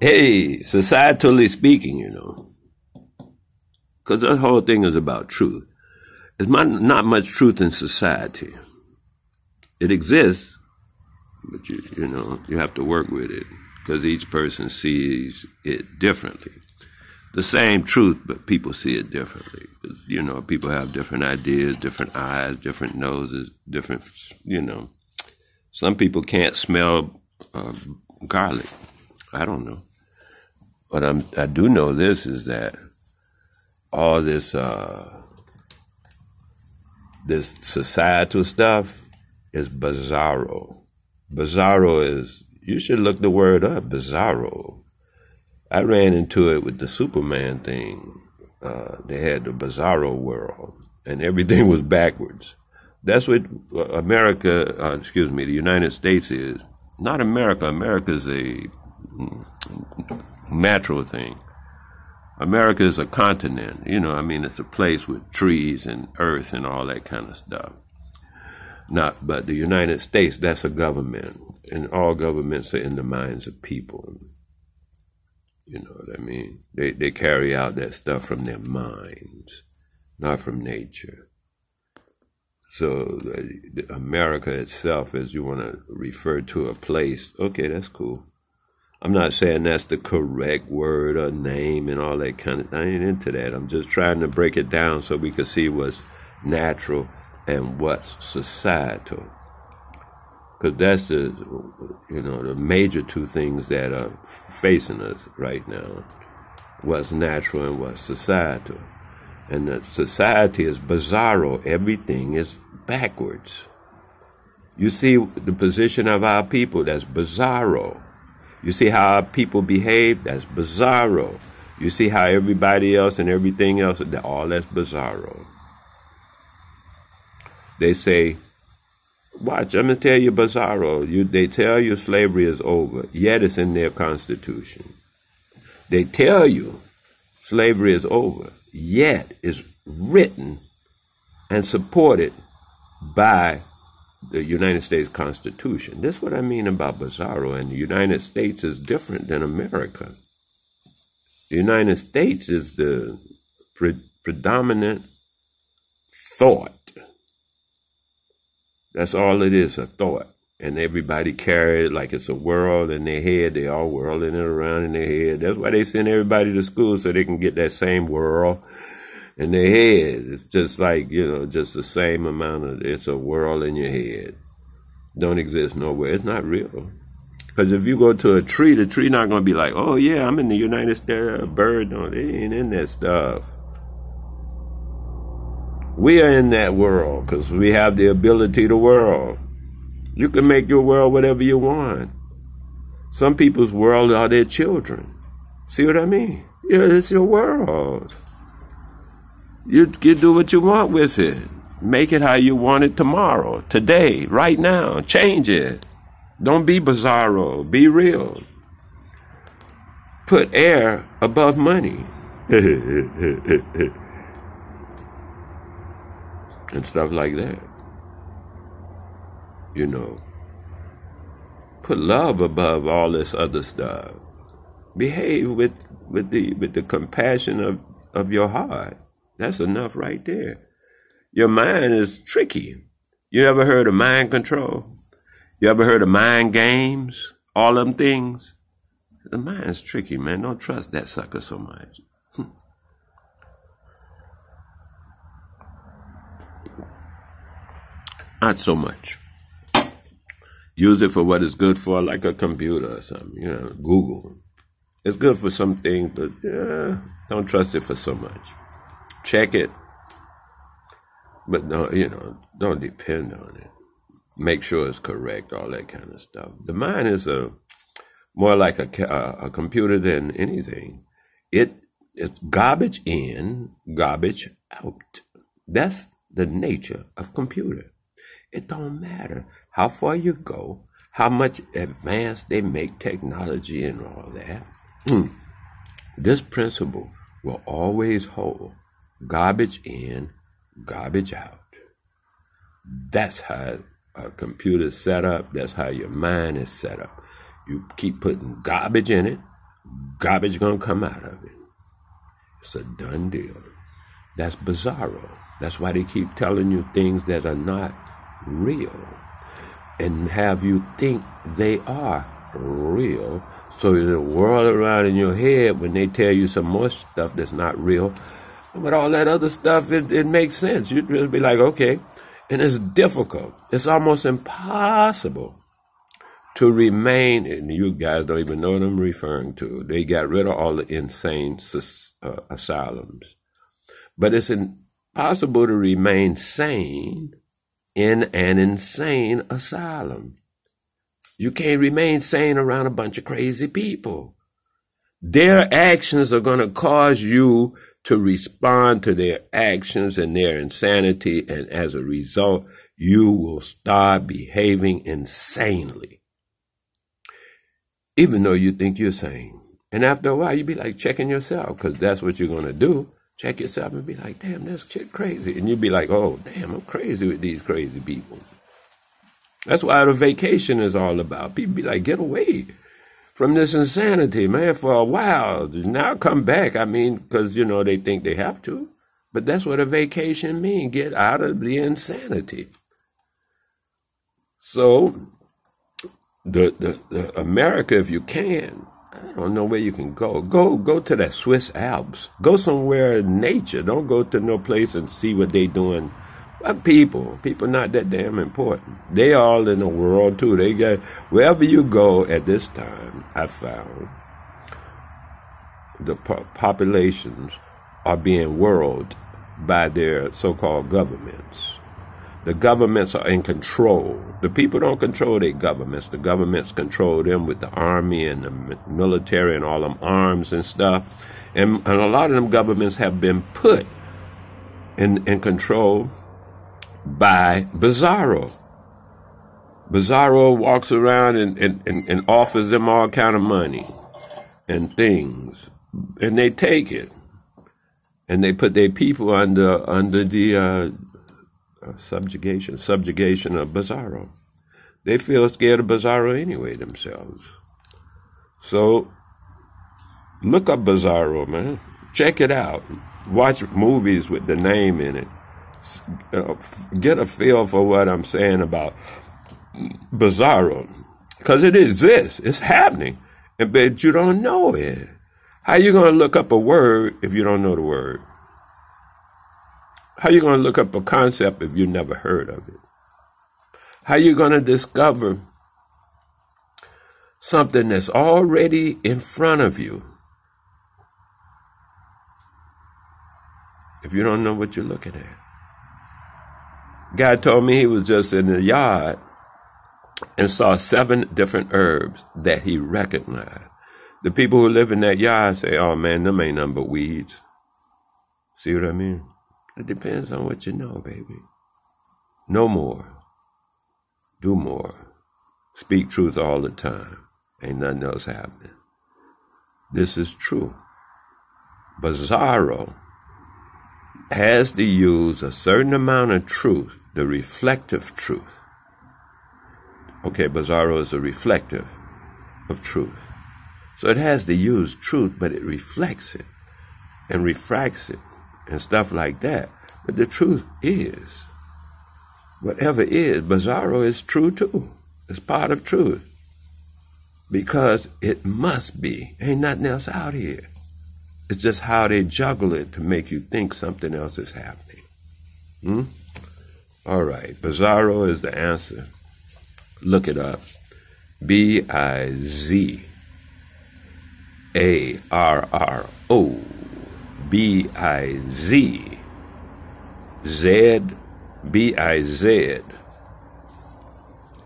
Hey, societally speaking, you know. Because the whole thing is about truth. There's not much truth in society. It exists, but you, you know, you have to work with it because each person sees it differently. The same truth, but people see it differently. You know, people have different ideas, different eyes, different noses, different, you know. Some people can't smell uh, garlic. I don't know. But I'm, I do know this is that all this, uh, this societal stuff is bizarro. Bizarro is, you should look the word up, bizarro. I ran into it with the Superman thing. Uh, they had the bizarro world, and everything was backwards. That's what uh, America, uh, excuse me, the United States is. Not America. America is a natural thing. America is a continent. You know, I mean, it's a place with trees and earth and all that kind of stuff. Not, but the United States, that's a government, and all governments are in the minds of people. You know what I mean? They they carry out that stuff from their minds, not from nature. So America itself, as you want to refer to a place, okay, that's cool. I'm not saying that's the correct word or name and all that kind of. I ain't into that. I'm just trying to break it down so we can see what's natural and what's societal. Because that's the, you know, the major two things that are facing us right now. What's natural and what's societal. And the society is bizarro. Everything is backwards. You see the position of our people, that's bizarro. You see how people behave? That's bizarro. You see how everybody else and everything else, all that's bizarro. They say, watch, I'm going to tell you bizarro. You, they tell you slavery is over, yet it's in their constitution. They tell you slavery is over, yet it's written and supported by the United States Constitution. This is what I mean about Bizarro, and the United States is different than America. The United States is the pre- predominant thought. That's all it is, a thought. And everybody carry it like it's a world in their head. They all whirling it around in their head. That's why they send everybody to school so they can get that same whirl in their head. It's just like, you know, just the same amount of, it's a world in your head. Don't exist nowhere. It's not real. Because if you go to a tree, the tree not going to be like, oh yeah, I'm in the United States. A bird, no, they ain't in that stuff. We are in that world because we have the ability to world. You can make your world whatever you want. Some people's world are their children. See what I mean? Yeah, it's your world. You, you do what you want with it. Make it how you want it tomorrow, today, right now. Change it. Don't be bizarro. Be real. Put air above money. and stuff like that. You know. Put love above all this other stuff. Behave with, with the with the compassion of, of your heart. That's enough right there. Your mind is tricky. You ever heard of mind control? You ever heard of mind games? All them things? The mind's tricky, man. Don't trust that sucker so much. Not so much. Use it for what it's good for, like a computer or something. You know, Google. It's good for some things, but don't trust it for so much check it, but don't you know don't depend on it. Make sure it's correct, all that kind of stuff. The mind is a more like a, a computer than anything. It it's garbage in, garbage out. That's the nature of computer. It don't matter how far you go, how much advanced they make technology and all that. This principle will always hold garbage in, garbage out. That's how a computer is set up. That's how your mind is set up. You keep putting garbage in it, garbage gonna come out of it. It's a done deal. That's bizarro. That's why they keep telling you things that are not real and have you think they are real. So the world around in your head when they tell you some more stuff that's not real, but all that other stuff, it, it makes sense. You'd just be like, okay. And it's difficult. It's almost impossible to remain, and you guys don't even know what I'm referring to. They got rid of all the insane uh, asylums. But it's impossible to remain sane in an insane asylum. You can't remain sane around a bunch of crazy people. Their actions are going to cause you to respond to their actions and their insanity, and as a result, you will start behaving insanely. Even though you think you're sane. And after a while, you be like checking yourself, because that's what you're going to do check yourself and be like, damn, that's shit crazy. And you'd be like, oh, damn, I'm crazy with these crazy people. That's why the vacation is all about. People be like, get away from this insanity, man, for a while. Now come back. I mean, because, you know, they think they have to. But that's what a vacation means. Get out of the insanity. So, the, the, the America, if you can, I don't know where you can go. Go go to the Swiss Alps. Go somewhere in nature. Don't go to no place and see what they doing. But people, people not that damn important. They all in the world too. They got wherever you go at this time. I found the po- populations are being world by their so-called governments. The governments are in control. The people don't control their governments. The governments control them with the army and the military and all them arms and stuff. And, and a lot of them governments have been put in, in control by Bizarro. Bizarro walks around and, and, and, and offers them all kind of money and things. And they take it. And they put their people under under the uh, uh, subjugation, subjugation of Bizarro. They feel scared of Bizarro anyway themselves. So look up Bizarro, man. Check it out. Watch movies with the name in it. Uh, get a feel for what I'm saying about Bizarro. Because it exists. It's happening. And but you don't know it. How you going to look up a word if you don't know the word? How you going to look up a concept if you never heard of it? How you going to discover something that's already in front of you if you don't know what you're looking at? God told me he was just in the yard and saw seven different herbs that he recognized. The people who live in that yard say, oh man, them ain't nothing but weeds. See what I mean? It depends on what you know, baby. No more. Do more. Speak truth all the time. Ain't nothing else happening. This is true. Bizarro has to use a certain amount of truth, the reflective truth. Okay, Bizarro is a reflective of truth. So it has to use truth, but it reflects it and refracts it and stuff like that. But the truth is, whatever is, Bizarro is true too. It's part of truth. Because it must be. Ain't nothing else out here. It's just how they juggle it to make you think something else is happening. Hmm? All right. Bizarro is the answer. Look it up. B I Z A R R O. B I Z Z B I Z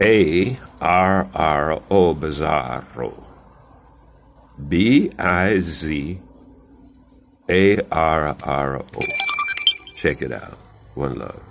A R R O Bizarro B I Z A R R O. Check it out. One love.